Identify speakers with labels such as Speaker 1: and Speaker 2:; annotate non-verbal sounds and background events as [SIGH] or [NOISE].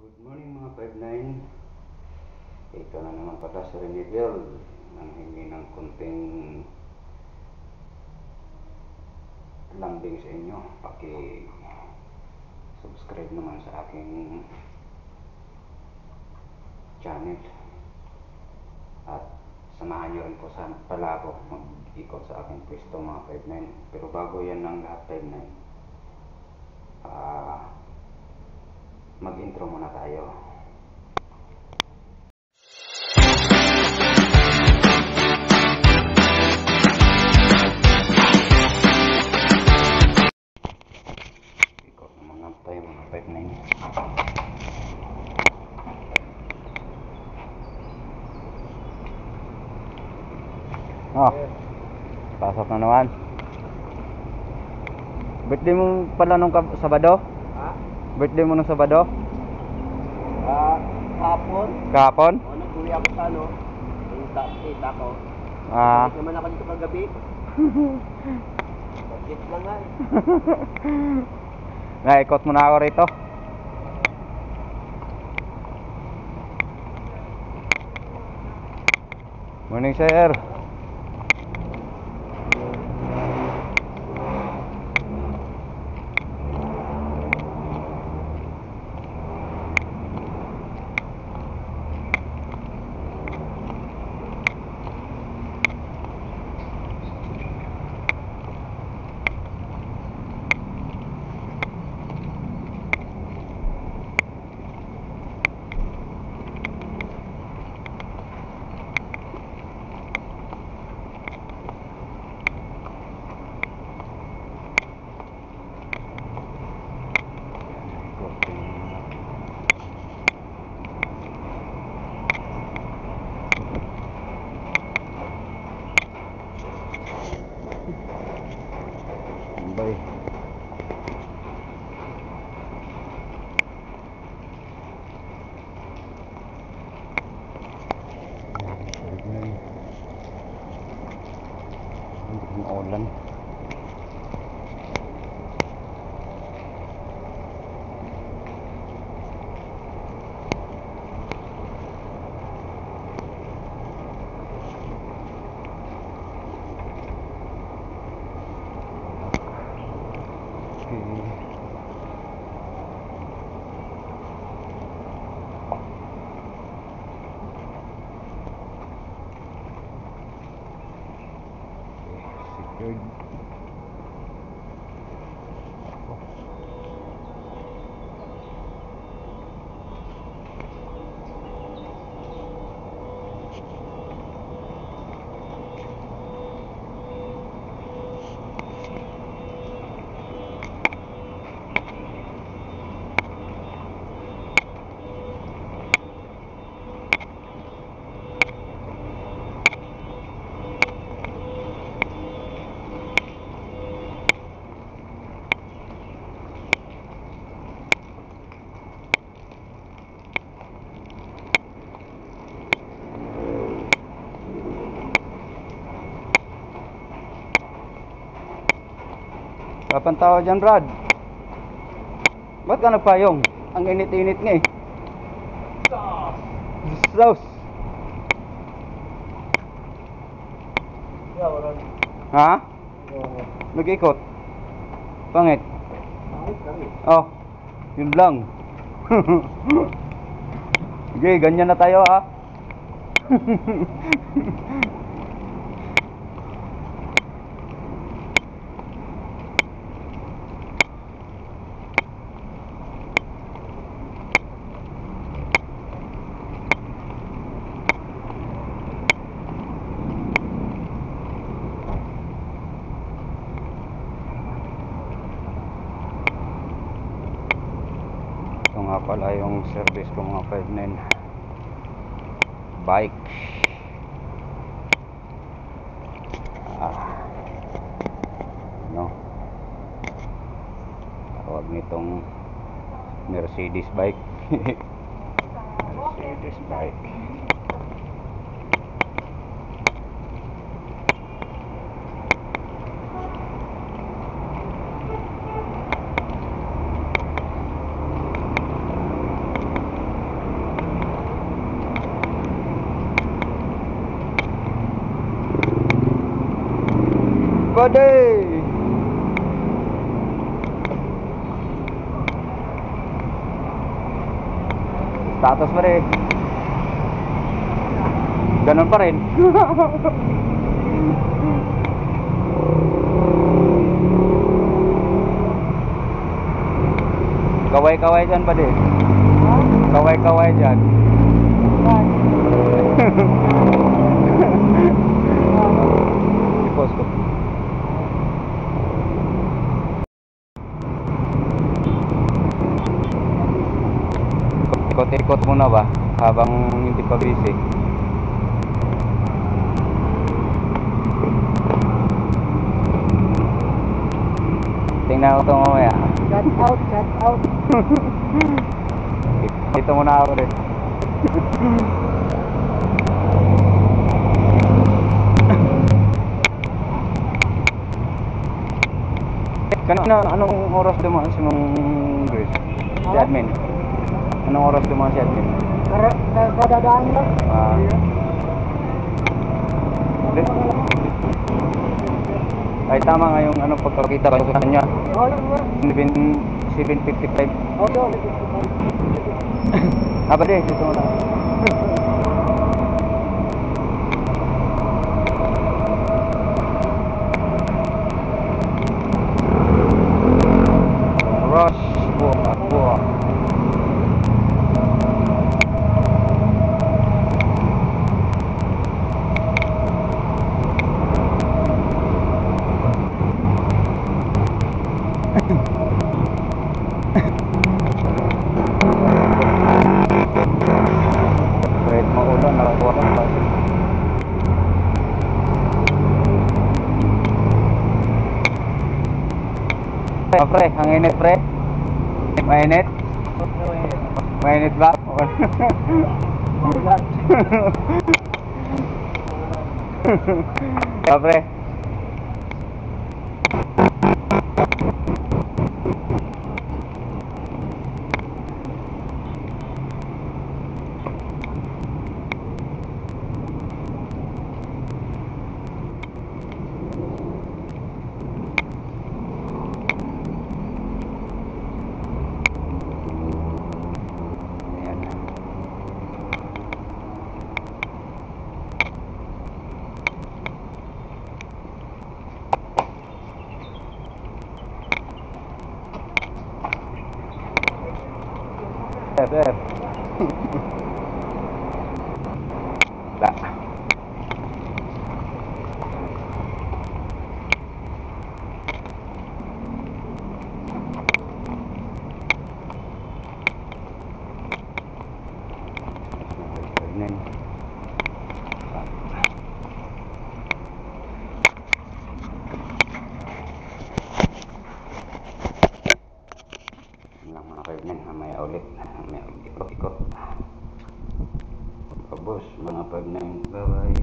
Speaker 1: Good morning mga 5-9 Ito na naman pala si Remedial Nang hingi ng kunting lambing sa inyo. Paki subscribe naman sa aking channel. At samahan nyo rin po sana pala ako mag-ikot sa aking pwesto mga 5-9 Pero bago yan ng lahat 5-9 Ah mag-intro muna tayo. Ikaw na mga tayo, mga 5 na. Oh, pasok na naman. Birthday mo pala nung Sabado? Birthday mo nung Sabado?
Speaker 2: Ah, hapon.
Speaker 1: Kahapon?
Speaker 2: O, nag-uwi ako sa ano. Yung sa tita ko.
Speaker 1: Ah.
Speaker 2: Balik naman ako dito kagabi. [LAUGHS] Bakit lang nga eh.
Speaker 1: Naikot mo na ako rito. Morning, sir. everybody. Kapan tao dyan, Brad? Ba't ka nagpayong? Ang init-init nga eh. Sauce. Ha? Nag-ikot. Pangit. Oh, yun lang. [LAUGHS] Sige, ganyan na tayo ha. [LAUGHS] pala yung service ko mga 5-9 Bike. Ah. No Tawag nitong Mercedes bike. [LAUGHS] Mercedes bike buddy! Status pa rin. Ganun pa rin. [LAUGHS] Kaway-kaway dyan, buddy. Kaway-kaway dyan. I-post [LAUGHS] ko. Ikot-ikot muna ba? Habang hindi pa busy. Tingnan ko ito mamaya.
Speaker 2: Shut out, shut out. [LAUGHS]
Speaker 1: Dito muna ako rin. [LAUGHS] Kanina, anong oras dumaan si Mang Grace? Si admin. Anong oras admin?
Speaker 2: Kara- ka- Kadadaan lang.
Speaker 1: Ah. Hindi. Ay tama nga yung ano pagkakita ko sa kanya.
Speaker 2: Oo, yun mo.
Speaker 1: 7 755.
Speaker 2: Oo, yun.
Speaker 1: Ah, ba dito muna. Ah, pre, ang init pre. Mainit? Mainit ba? [LAUGHS] Ah, pre. Sir, sir. La. Ganyan. Yun lang mga kaibigan, mamaya ikot-ikot. Pagkabos, mga 5-9. Bye-bye.